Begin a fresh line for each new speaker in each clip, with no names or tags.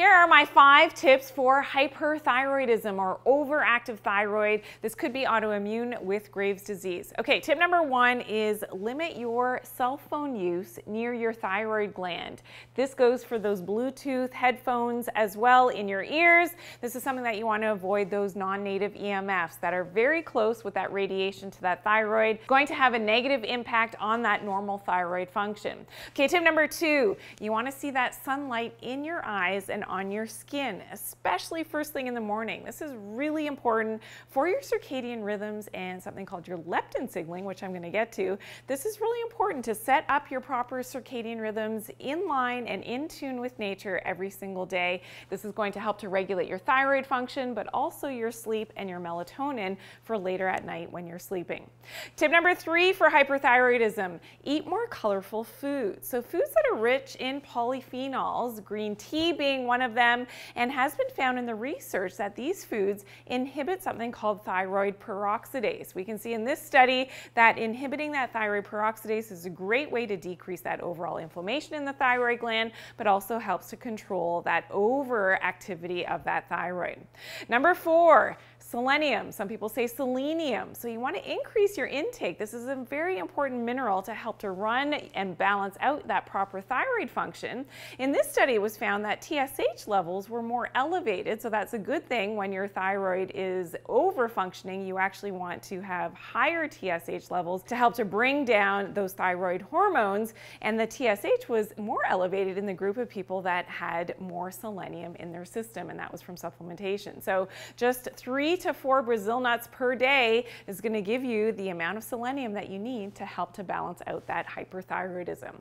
Here are my five tips for hyperthyroidism or overactive thyroid. This could be autoimmune with Graves' disease. Okay, tip number one is limit your cell phone use near your thyroid gland. This goes for those Bluetooth headphones as well in your ears. This is something that you want to avoid those non-native EMFs that are very close with that radiation to that thyroid, going to have a negative impact on that normal thyroid function. Okay, tip number two, you want to see that sunlight in your eyes and on your skin, especially first thing in the morning. This is really important for your circadian rhythms and something called your leptin signaling, which I'm going to get to. This is really important to set up your proper circadian rhythms in line and in tune with nature every single day. This is going to help to regulate your thyroid function, but also your sleep and your melatonin for later at night when you're sleeping. Tip number three for hyperthyroidism, eat more colorful foods. So foods that are rich in polyphenols, green tea being one of them, and has been found in the research that these foods inhibit something called thyroid peroxidase. We can see in this study that inhibiting that thyroid peroxidase is a great way to decrease that overall inflammation in the thyroid gland, but also helps to control that overactivity of that thyroid. Number four, selenium. Some people say selenium. So you want to increase your intake. This is a very important mineral to help to run and balance out that proper thyroid function. In this study, it was found that TSH levels were more elevated. So that's a good thing when your thyroid is over functioning. You actually want to have higher TSH levels to help to bring down those thyroid hormones. And the TSH was more elevated in the group of people that had more selenium in their system, and that was from supplementation. So just three to four Brazil nuts per day is going to give you the amount of selenium that you need to help to balance out that hyperthyroidism.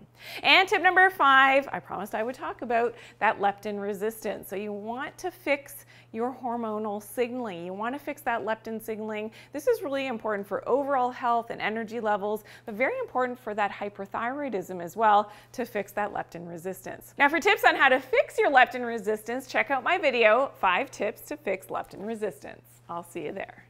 And tip number five, I promised I would talk about that leptin resistance. So you want to fix your hormonal signaling. You want to fix that leptin signaling. This is really important for overall health and energy levels, but very important for that hyperthyroidism as well to fix that leptin resistance. Now for tips on how to fix your leptin resistance, check out my video, five tips to fix leptin resistance. I'll see you there.